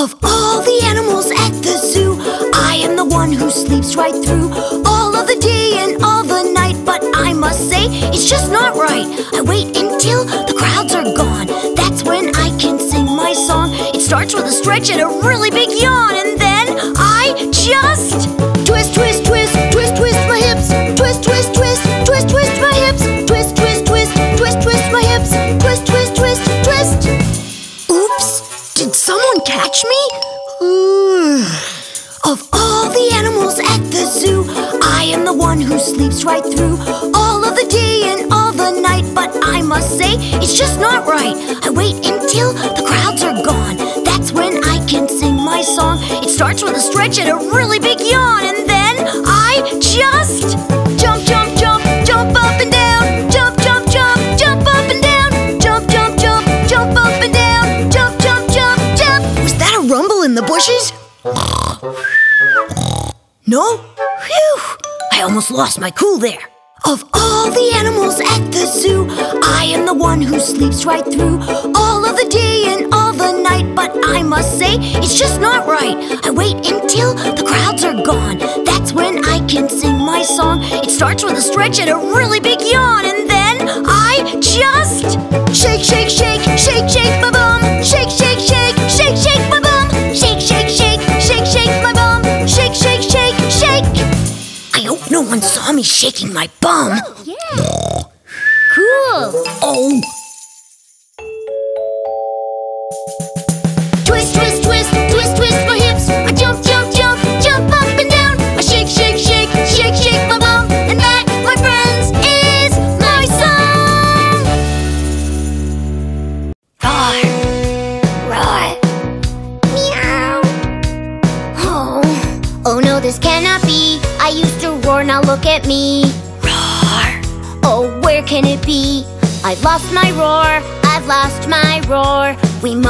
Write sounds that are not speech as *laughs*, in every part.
Of all the animals at the zoo, I am the one who sleeps right through all of the day and all the night. But I must say, it's just not right. I wait until the crowds are gone. That's when I can sing my song. It starts with a stretch and a really big yawn, and then I just catch me? of all the animals at the zoo, I am the one who sleeps right through all of the day and all the night. But I must say, it's just not right. I wait until the crowds are gone. That's when I can sing my song. It starts with a stretch and a really big yawn, and then bushes? No? Phew! I almost lost my cool there. Of all the animals at the zoo, I am the one who sleeps right through all of the day and all the night. But I must say, it's just not right. I wait until the crowds are gone. That's when I can sing my song. It starts with a stretch and a really big yawn, and then I just shake, shake, shake, shake, shake my bum, shake, shake, I hope no one saw me shaking my bum. Oh, yeah. Cool. Oh.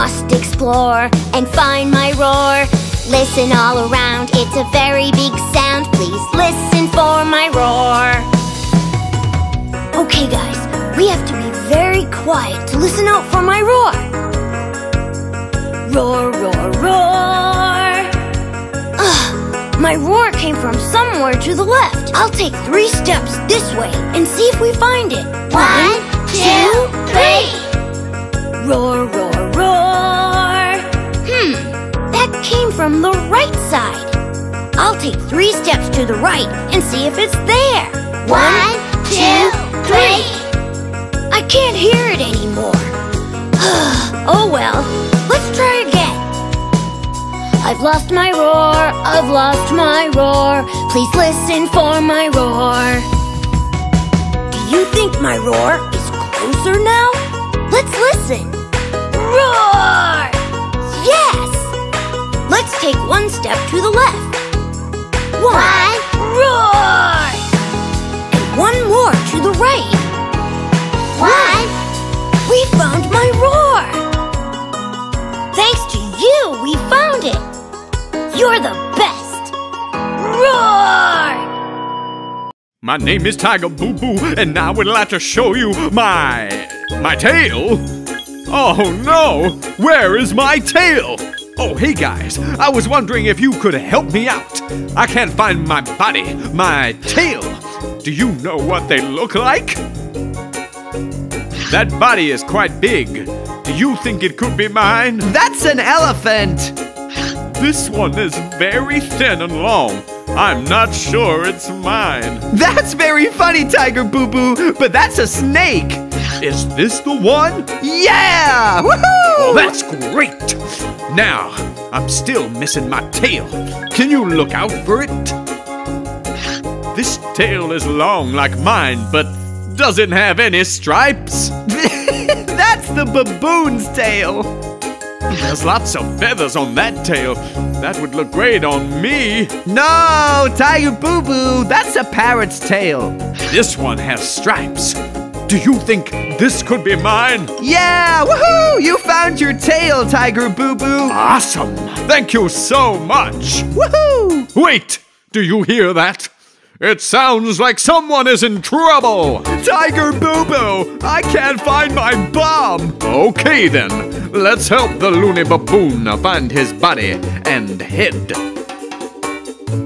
Must explore and find my roar. Listen all around, it's a very big sound. Please listen for my roar. Okay, guys, we have to be very quiet to listen out for my roar. Roar, roar, roar. Ugh, my roar came from somewhere to the left. I'll take three steps this way and see if we find it. One, two, three. Roar, roar, roar. Hmm, that came from the right side. I'll take three steps to the right and see if it's there. One, two, three. I can't hear it anymore. *sighs* oh well, let's try again. I've lost my roar, I've lost my roar. Please listen for my roar. Do you think my roar is closer now? Let's listen. Roar! Yes! Let's take one step to the left. One. Roar! And one more to the right. One. We found my roar! Thanks to you, we found it! You're the best! Roar! My name is Tiger Boo Boo, and I would like to show you my. my tail. Oh no! Where is my tail? Oh, hey guys, I was wondering if you could help me out. I can't find my body, my tail. Do you know what they look like? That body is quite big. Do you think it could be mine? That's an elephant! This one is very thin and long. I'm not sure it's mine. That's very funny, Tiger Boo Boo, but that's a snake! Is this the one? Yeah! Woohoo! Oh, that's great! Now, I'm still missing my tail. Can you look out for it? This tail is long like mine, but doesn't have any stripes. *laughs* that's the baboon's tail! There's lots of feathers on that tail. That would look great on me. No, Tiger Boo Boo, that's a parrot's tail. This one has stripes. Do you think this could be mine? Yeah! Woohoo! You found your tail, Tiger Boo Boo! Awesome! Thank you so much! Woohoo! Wait! Do you hear that? It sounds like someone is in trouble! Tiger Boo Boo! I can't find my bomb! Okay then, let's help the loony baboon find his body and head.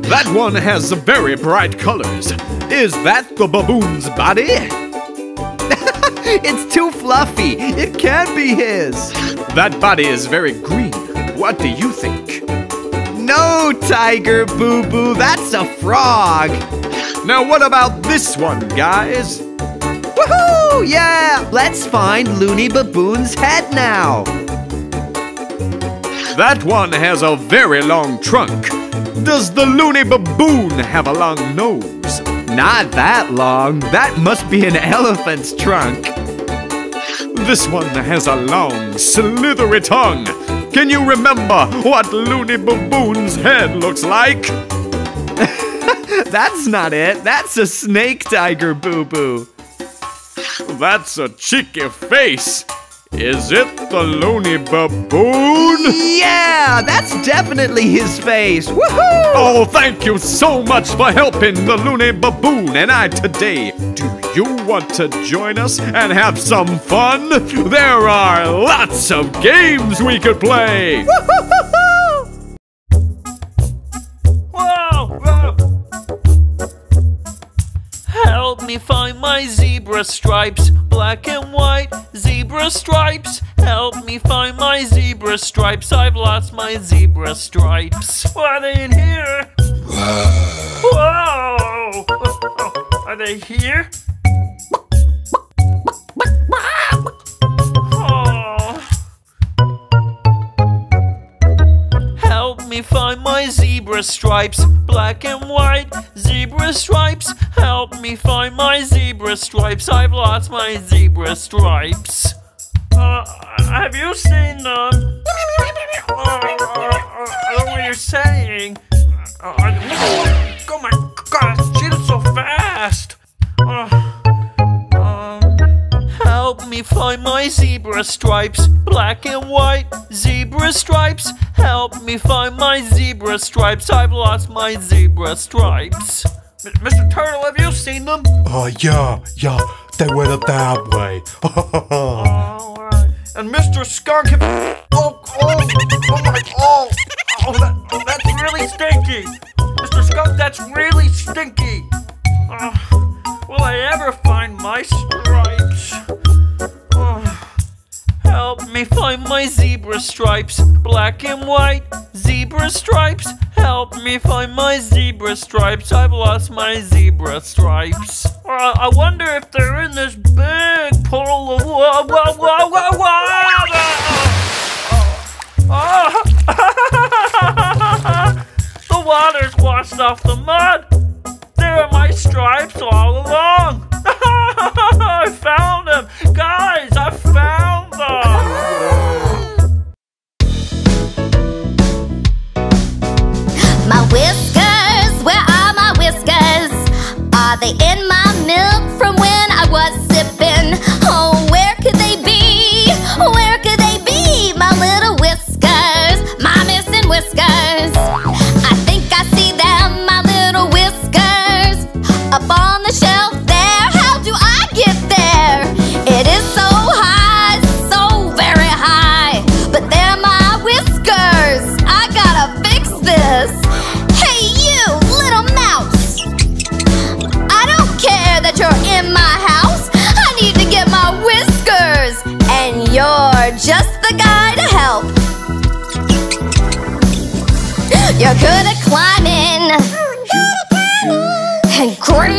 That one has very bright colors. Is that the baboon's body? It's too fluffy. It can't be his. That body is very green. What do you think? No, Tiger Boo Boo, that's a frog. Now, what about this one, guys? Woohoo! Yeah! Let's find Loony Baboon's head now. That one has a very long trunk. Does the Loony Baboon have a long nose? Not that long. That must be an elephant's trunk. This one has a long, slithery tongue. Can you remember what Loony Baboon's head looks like? *laughs* That's not it. That's a snake tiger boo boo. That's a cheeky face. Is it the Loony Baboon? Yeah, that's definitely his face. Woohoo! Oh, thank you so much for helping the Loony Baboon and I today. Do you want to join us and have some fun? There are lots of games we could play. Whoa! Whoa! Help me find my zebra stripes, black and white zebra stripes. Help me find my zebra stripes. I've lost my zebra stripes. Are they in here? Whoa! Are they here? Me find my zebra stripes, black and white zebra stripes. Help me find my zebra stripes. I've lost my zebra stripes. Uh, have you seen them? Uh, uh, I don't know what you're saying. Oh my god, she so fast. Me find my zebra stripes, black and white zebra stripes. Help me find my zebra stripes. I've lost my zebra stripes. M- Mr. Turtle, have you seen them? Oh, yeah, yeah, they went that way. Alright. And Mr. Skunk, have... oh, oh, oh my, oh, oh, that, oh, that's really stinky. Mr. Skunk, that's really stinky. Uh, will I ever find my stripes? Help me find my zebra stripes, black and white zebra stripes. Help me find my zebra stripes. I've lost my zebra stripes. Uh, I wonder if they're in this big pool of wa- wa- wa- wa- water. *laughs* The water's washed off the mud. There are my stripes all along. *laughs* I found them. Guys, I found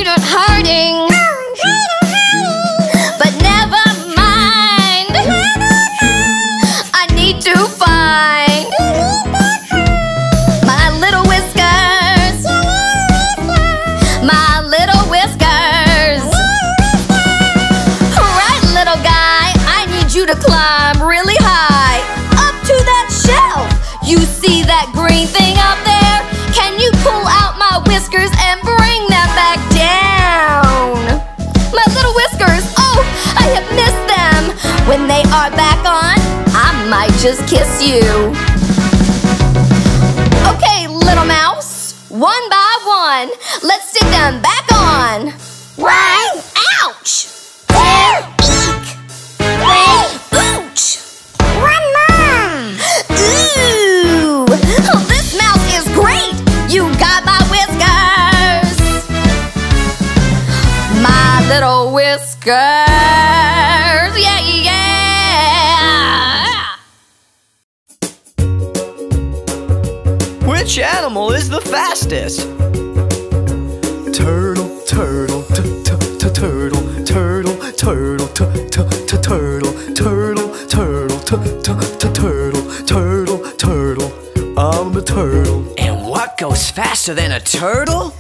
And great just kiss you. Okay, little mouse, one by one, let's stick them back on. One, ouch! Two, eek! Three, ouch! One more! Ooh! Oh, this mouse is great! You got my whiskers! My little whiskers! Fastest? Turtle, turtle, t t t turtle, turtle, turtle, t t t turtle, turtle, turtle, t t t turtle, turtle, turtle. I'm a turtle. And what goes faster than a turtle?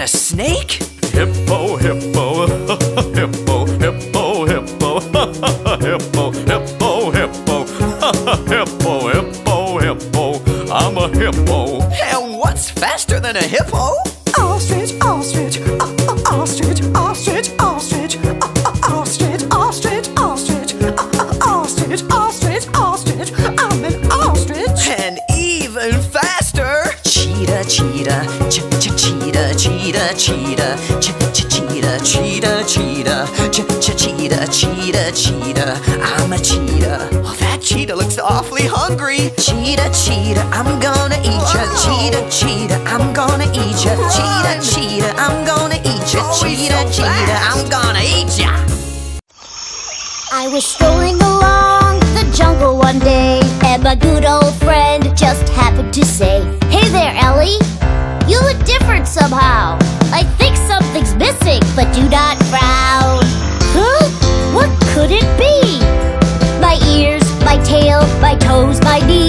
Than a snake? Hippo, hippo, *laughs* hippo, hippo, hippo, *laughs* hippo, hippo, hippo, *laughs* hippo, hippo, hippo. I'm a hippo. And what's faster than a hippo? Cheetah, cheetah, ch ch cheetah, cheetah, cheetah, ch ch cheetah, cheetah, cheetah. I'm a cheetah. Oh, that cheetah looks awfully hungry. Cheetah, cheetah, I'm gonna eat ya. Cheetah, cheetah, I'm gonna eat ya. Cheetah, cheetah, I'm gonna eat ya. Oh, he's Cheetah, so cheetah, fast. I'm gonna eat ya. I was strolling along the jungle one day, and my good old friend just happened to say, Hey there, Ellie! You look different somehow. Do not frown. Huh? What could it be? My ears, my tail, my toes, my knees.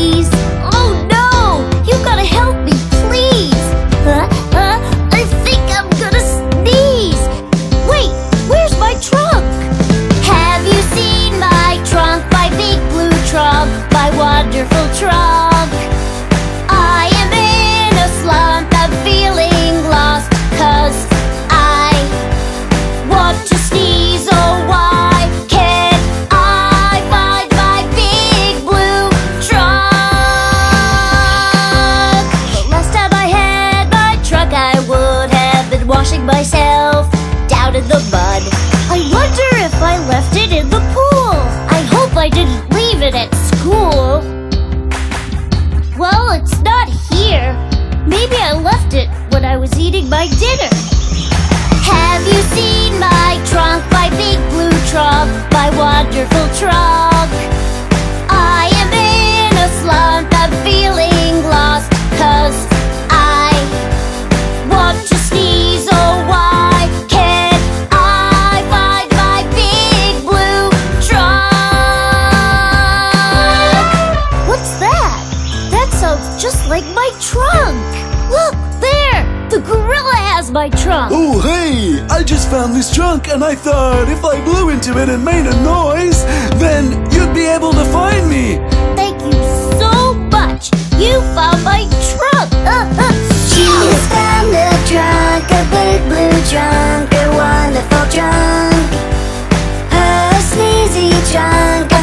Was eating my dinner. Have you seen my trunk, my big blue trunk, my wonderful trunk? I found this trunk and I thought if I blew into it and made a noise, then you'd be able to find me. Thank you so much. You found my trunk. Uh, *laughs* uh. She has found a trunk, a big blue trunk, a wonderful trunk. A sneezy trunk.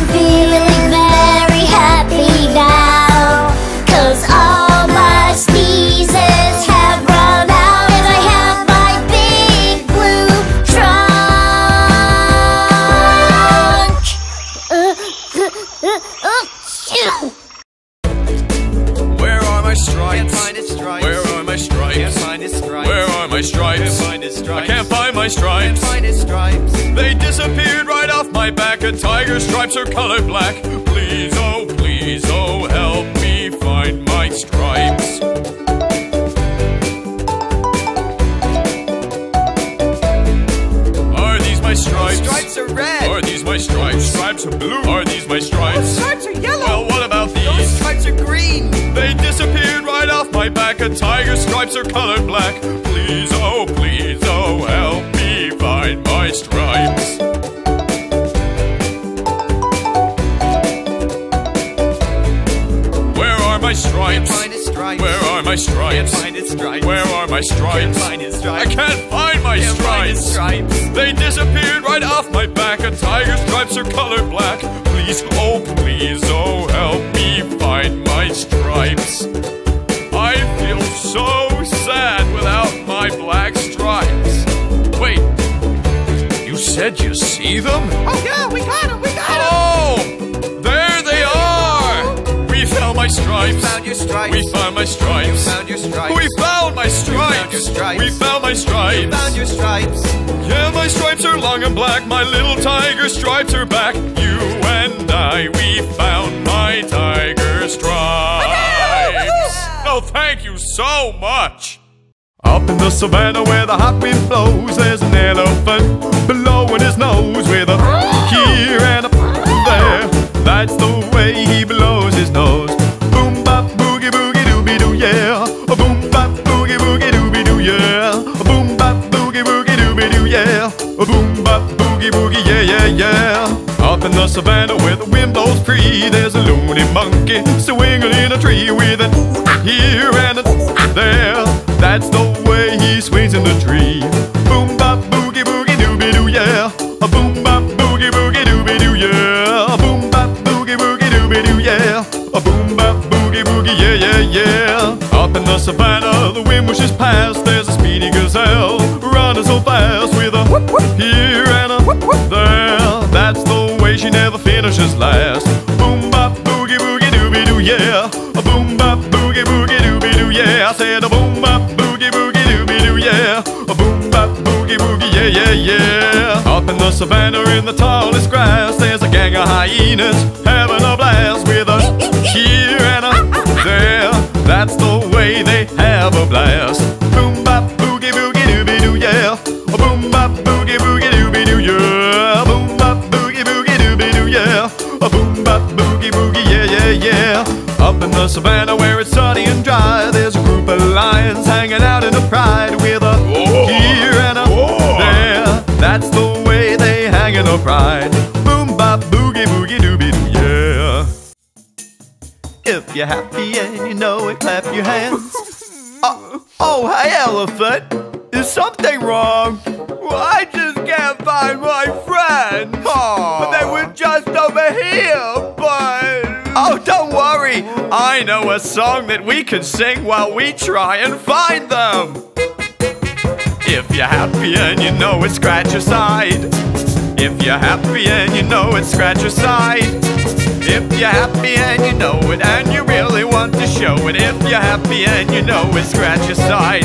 Stripes? find stripes. Where are my Can't stripes? find his I can't find my Can't find his stripes. stripes. They disappeared right off my back. A tiger's stripes are colored black. Please, oh please, oh help me find my stripes. I feel so sad without my black stripes. Wait, you said you see them? Oh yeah, we got stripes. You found your stripes. We found my stripes. You found your stripes. We found my stripes. We found my stripes. You found your stripes. Yeah, my stripes are long and black. My little tiger stripes are back. You and I, we found my tiger stripes. Oh, thank you so much. Up in the savannah where the hot wind blows, there's an elephant blowing his nose with a here and a there. That's the way he blows his nose. The savannah where the wind blows free, there's a loony monkey swinging in a tree with a here and a there. That's the way he swings in the tree. Boom bop boogie boogie dooby doo yeah. A boom bop boogie boogie dooby doo yeah. A boom bop boogie boogie dooby doo yeah. A boom bop boogie boogie yeah yeah yeah. Up in the savannah, the wind wishes past. There's a speedy gazelle running so fast with a here and a she never finishes last. Boom bop boogie boogie dooby doo yeah. A boom bop boogie boogie dooby doo yeah. I said a boom bop boogie boogie dooby doo yeah. A boom bop boogie boogie yeah yeah yeah. Up in the savannah in the tallest grass, there's a gang of hyenas having a blast with a here and a there. That's the way they have a blast. Savannah where it's sunny and dry, there's a group of lions hanging out in a pride with a here and a there. That's the way they hang in a pride. Boom bop boogie boogie dooby doo yeah. If you're happy and you know it, clap your hands. *laughs* Oh, oh, hey, elephant. Is something wrong? Well, I just can't find my friends. But they were just over here, I know a song that we can sing while we try and find them. If you're happy and you know it, scratch your side. If you're happy and you know it, scratch your side. If you're happy and you know it, and you really want to show it. If you're happy and you know it, scratch your side.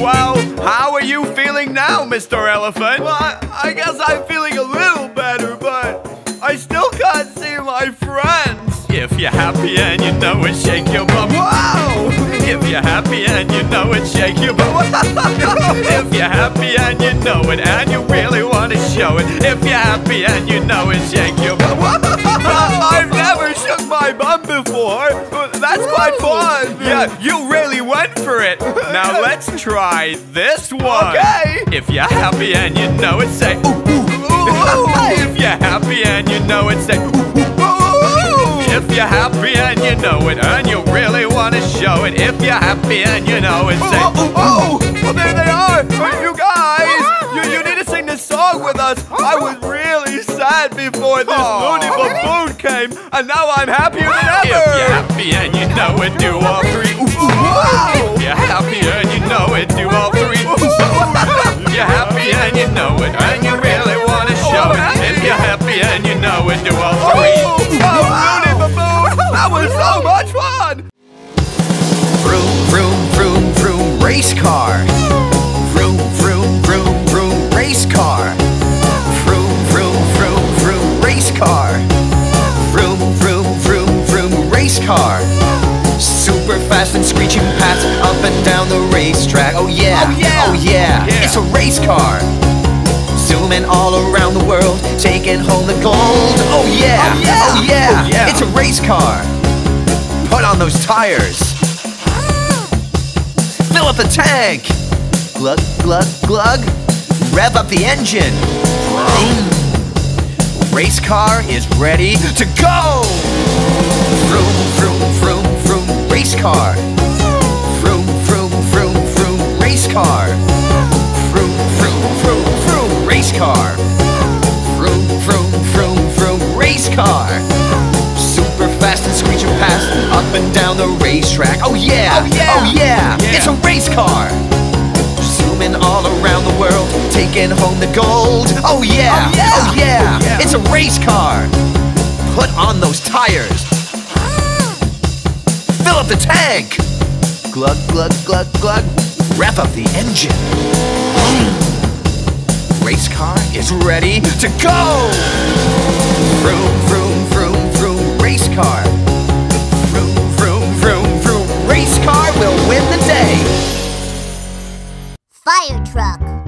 Well, how are you feeling now, Mr. Elephant? Well, I, I guess I'm feeling a little better, but I still can't see my friends. If you're happy and you know it, shake your bum. Wow! If you're happy and you know it, shake your bum. *laughs* if you're happy and you know it, and you really want to show it. If you're happy and you know it, shake your bum. *laughs* I've never shook my bum before. but That's quite fun. Yeah, you really went for it. Now *laughs* let's try this one. Okay. If you're happy and you know it, say ooh ooh ooh. if you're happy and you know it, say ooh ooh. If you're happy and you know it, and you really want to show it. If you're happy and you know it, say ooh ooh. Oh, there they are. You guys, you, you need to sing this song with us. I was really sad before this loony baboon came, and now I'm happier than ever. If you're happy and you know it, do all three. Ooh. If you're happy and you know it, do all three. If you're happy and you know it, and you really want to show it. If you're happy and you know it, do all three. Oh, that was so much fun. Vroom, vroom, vroom, vroom, race car. Vroom, vroom, vroom, vroom, race car. Vroom, vroom, vroom, vroom, race car. Vroom, vroom, vroom, vroom, race car. Super fast and screeching past up and down the racetrack. Oh yeah, Oh, yeah. oh yeah, Yeah. it's a race car. Zooming all around the world, taking home the gold. Oh yeah, Oh, yeah. oh yeah, Oh, yeah. it's a race car. On those tires. Fill up the tank. Glug, glug, glug. Rev up the engine. Vroom. Race car is ready to go. Vroom, vroom, vroom, vroom. Race car. Vroom, vroom, vroom, vroom. Race car. Vroom, vroom, vroom, vroom. Race car. Vroom, vroom, vroom, vroom. Race car and screeching past, up and down the racetrack. Oh yeah, oh yeah, oh yeah, yeah. it's a race car. Zooming all around the world, taking home the gold. Oh yeah, oh yeah, oh, yeah. Oh, yeah. it's a race car. Put on those tires. Fill up the tank. Glug, glug, glug, glug. Wrap up the engine. Race car is ready to go. Vroom, vroom, vroom, vroom. Race car. car will win the day. Fire truck.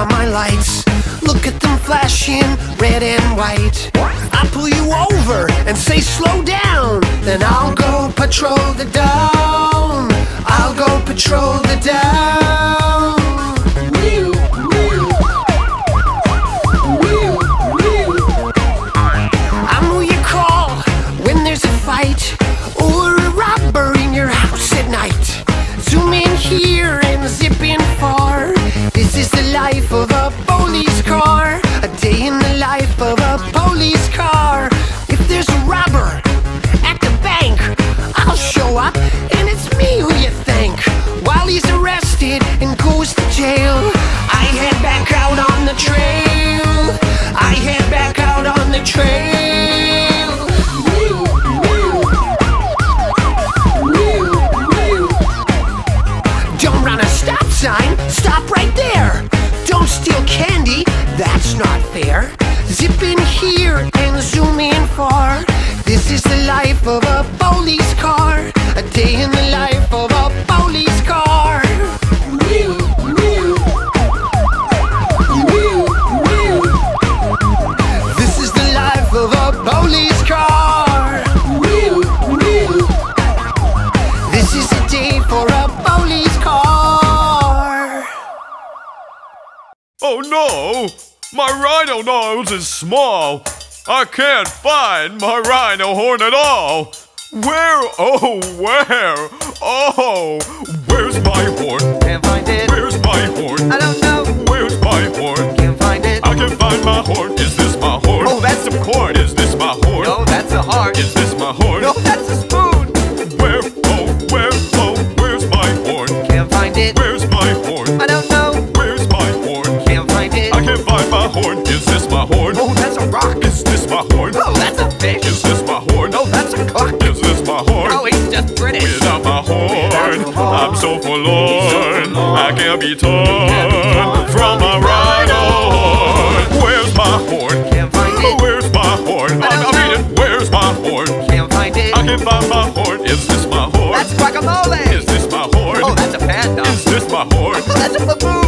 are my lights. Look at them flashing red and white. I pull you over and say slow down. Then I'll go patrol the down. I'll go patrol the down. life of a police car. A day in the life of a police car. If there's a robber at the bank I'll show up and it's me who you think While he's arrested and goes to jail I head back out on the trail. I head back out on the trail. that's not fair. Zip in here and zoom in far. This is the life of a police car. A day in the life of a police car. This is the life of a police car. This is a day for a police car. Oh no! My rhino nose is small. I can't find my rhino horn at all. Where, oh, where, oh, where's my horn? Can't find it. Where's my horn? I don't know. Where's my horn? Can't find it. I can find my horn. Is this my horn? Oh, that's some corn. Is this my horn? No, that's a heart. Is this my horn? No, Oh Lord, I can't be torn from a rhino. horn. Where's my horn? Can't find it. Where's my horn? I'm, I'm reading. Where's my horn? Can't find it. I can't find my horn. Is this my horn? That's guacamole. Is this my horn? Oh, that's a panda. Is this my horn? *laughs* that's a baboon.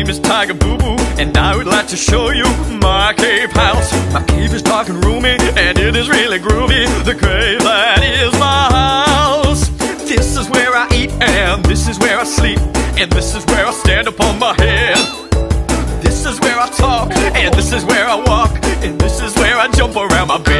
Name is Tiger Boo Boo, and I would like to show you my cave house. My cave is dark and roomy, and it is really groovy. The cave that is my house. This is where I eat, and this is where I sleep, and this is where I stand upon my head. This is where I talk, and this is where I walk, and this is where I jump around my bed.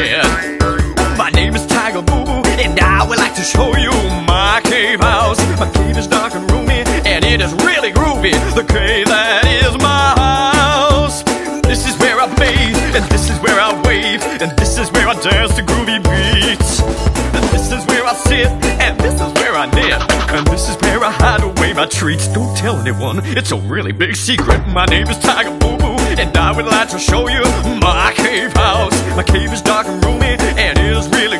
I dance to groovy beats. And this is where I sit, and this is where I knit, and this is where I hide away my treats. Don't tell anyone, it's a really big secret. My name is Tiger Boo Boo, and I would like to show you my cave house. My cave is dark and roomy, and it is really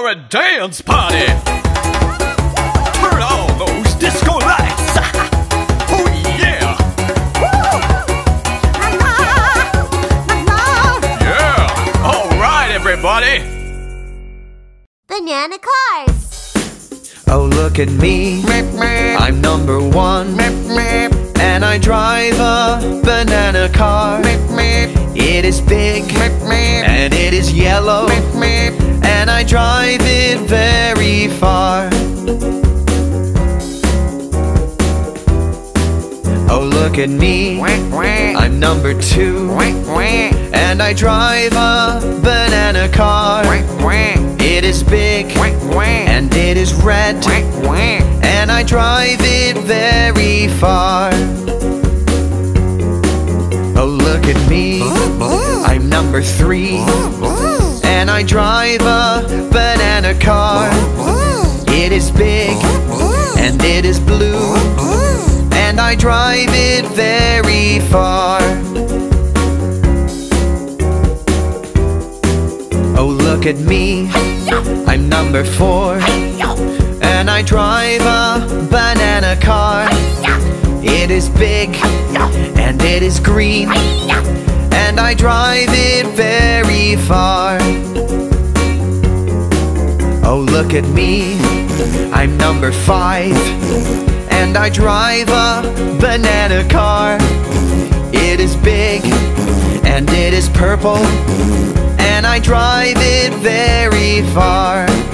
for a dance party! Turn on those disco lights! *laughs* oh yeah! Yeah! Alright, everybody! Banana cars. Oh, look at me. I'm number one. And I drive a banana car. It is big and it is yellow. And I drive it very far. Oh, look at me. I'm number two. And I drive a banana car. It is big and it is red. And I drive it very far. Oh, look at me. I'm number three. And I drive a banana car. It is big and it is blue. And I drive it very far. Look at me. I'm number four. And I drive a banana car. It is big and it is green. And I drive it very far. Oh, look at me. I'm number five. And I drive a banana car. It is big and it is purple. And I drive it very far.